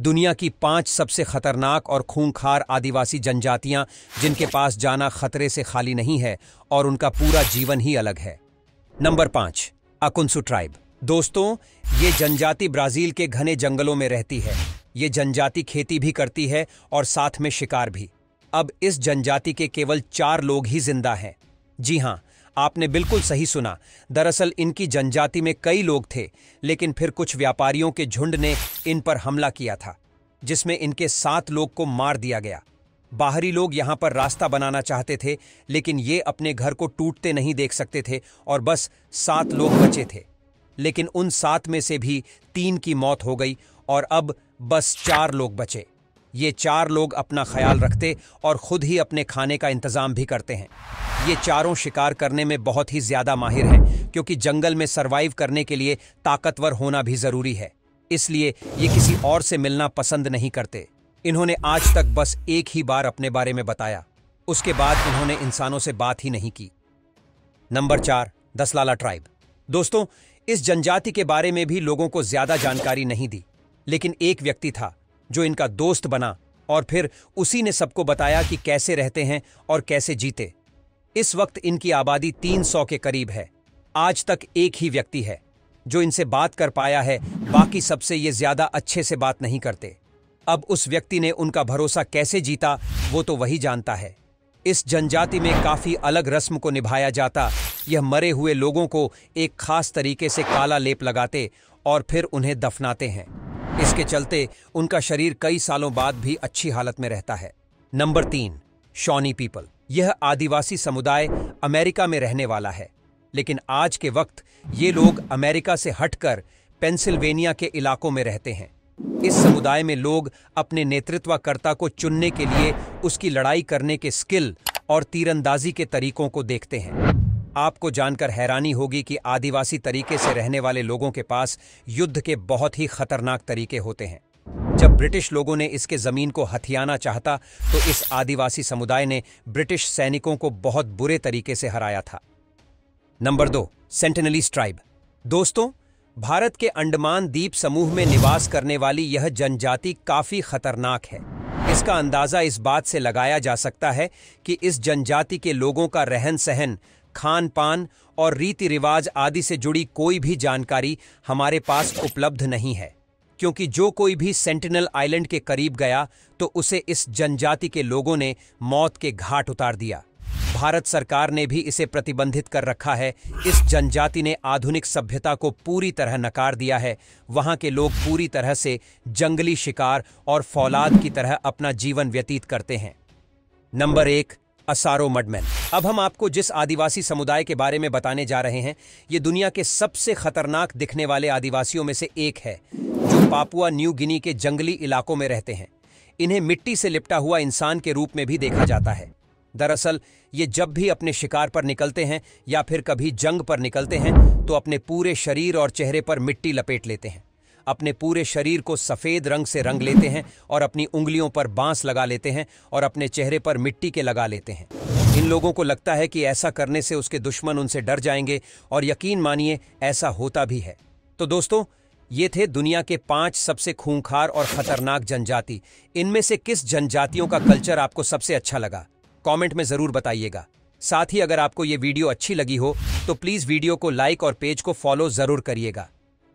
दुनिया की पाँच सबसे खतरनाक और खूंखार आदिवासी जनजातियाँ, जिनके पास जाना खतरे से खाली नहीं है और उनका पूरा जीवन ही अलग है। नंबर पाँच, अकुंसु ट्राइब। दोस्तों, ये जनजाति ब्राज़ील के घने जंगलों में रहती है। ये जनजाति खेती भी करती है और साथ में शिकार भी। अब इस जनजाति के केवल चार लोग ही ज़िंदा हैं। जी हाँ आपने बिल्कुल सही सुना। दरअसल इनकी जनजाति में कई लोग थे, लेकिन फिर कुछ व्यापारियों के झुंड ने इन पर हमला किया था, जिसमें इनके सात लोग को मार दिया गया। बाहरी लोग यहाँ पर रास्ता बनाना चाहते थे, लेकिन ये अपने घर को टूटते नहीं देख सकते थे और बस सात लोग बचे थे। लेकिन उन सात में से भी तीन की मौत हो गई और अब बस चार लोग बचे। ये चार लोग अपना ख्याल रखते और खुद ही अपने खाने का इंतज़ाम भी करते हैं। ये चारों शिकार करने में बहुत ही ज़्यादा माहिर हैं, क्योंकि जंगल में सरवाइव करने के लिए ताकतवर होना भी ज़रूरी है। इसलिए ये किसी और से मिलना पसंद नहीं करते। इन्होंने आज तक बस एक ही बार अपने बारे में बताया। उसके बाद इन्होंने इंसानों से बात ही नहीं की। नंबर चार, दसलाला ट्राइब। दोस्तों, इस जनजाति के बारे में भी लोगों को ज़्यादा जानकारी नहीं दी, लेकिन एक व्यक्ति था जो इनका दोस्त बना और फिर उसी ने सबको बताया कि कैसे रहते हैं और कैसे जीते। इस वक्त इनकी आबादी 300 के करीब है। आज तक एक ही व्यक्ति है, जो इनसे बात कर पाया है, बाकी सबसे ये ज़्यादा अच्छे से बात नहीं करते। अब उस व्यक्ति ने उनका भरोसा कैसे जीता, वो तो वही जानता है। इस जनजाति में काफ़ी अलग रस्म को निभाया जाता, यह मरे हुए लोगों को एक खास तरीके से काला लेप लगाते और फिर उन्हें दफनाते हैं। इसके चलते उनका शरीर कई सालों बाद भी अच्छी हालत में रहता है। नंबर तीन, शॉनी पीपल। यह आदिवासी समुदाय अमेरिका में रहने वाला है, लेकिन आज के वक्त ये लोग अमेरिका से हटकर पेंसिल्वेनिया के इलाकों में रहते हैं। इस समुदाय में लोग अपने नेतृत्वकर्ता को चुनने के लिए उसकी लड़ाई करने के स्किल और तीरंदाजी के तरीकों को देखते हैं। आपको जानकर हैरानी होगी कि आदिवासी तरीके से रहने वाले लोगों के पास युद्ध के बहुत ही खतरनाक तरीके होते हैं। जब ब्रिटिश लोगों ने इसके ज़मीन को हथियाना चाहता तो इस आदिवासी समुदाय ने ब्रिटिश सैनिकों को बहुत बुरे तरीके से हराया था। नंबर दो सेंटेनली ट्राइब। दोस्तों, भारत के अंडमान द्वीप समूह में निवास करने वाली यह जनजाति काफ़ी खतरनाक है। इसका अंदाज़ा इस बात से लगाया जा सकता है कि इस जनजाति के लोगों का रहन सहन खान पान और रीति रिवाज आदि से जुड़ी कोई भी जानकारी हमारे पास उपलब्ध नहीं है, क्योंकि जो कोई भी सेंटिनल आइलैंड के करीब गया तो उसे इस जनजाति के लोगों ने मौत के घाट उतार दिया। भारत सरकार ने भी इसे प्रतिबंधित कर रखा है। इस जनजाति ने आधुनिक सभ्यता को पूरी तरह नकार दिया है। वहाँ के लोग पूरी तरह से जंगली शिकार और फौलाद की तरह अपना जीवन व्यतीत करते हैं। नंबर एक, असारो मडमैन अब हम आपको जिस आदिवासी समुदाय के बारे में बताने जा रहे हैं, ये दुनिया के सबसे खतरनाक दिखने वाले आदिवासियों में से एक है, जो पापुआ न्यू गिनी के जंगली इलाकों में रहते हैं। इन्हें मिट्टी से लिपटा हुआ इंसान के रूप में भी देखा जाता है। दरअसल, ये जब भी अपने शिकार पर निकलते हैं या फिर कभी जंग पर निकलते हैं तो अपने पूरे शरीर और चेहरे पर मिट्टी लपेट लेते हैं। अपने पूरे शरीर को सफ़ेद रंग से रंग लेते हैं और अपनी उंगलियों पर बाँस लगा लेते हैं और अपने चेहरे पर मिट्टी के लगा लेते हैं। इन लोगों को लगता है कि ऐसा करने से उसके दुश्मन उनसे डर जाएँगे और यकीन मानिए, ऐसा होता भी है। तो दोस्तों, ये थे दुनिया के पाँच सबसे खूंखार और खतरनाक जनजाति। इनमें से किस जनजातियों का कल्चर आपको सबसे अच्छा लगा? कमेंट में ज़रूर बताइएगा। साथ ही अगर आपको ये वीडियो अच्छी लगी हो तो प्लीज़ वीडियो को लाइक और पेज को फॉलो ज़रूर करिएगा।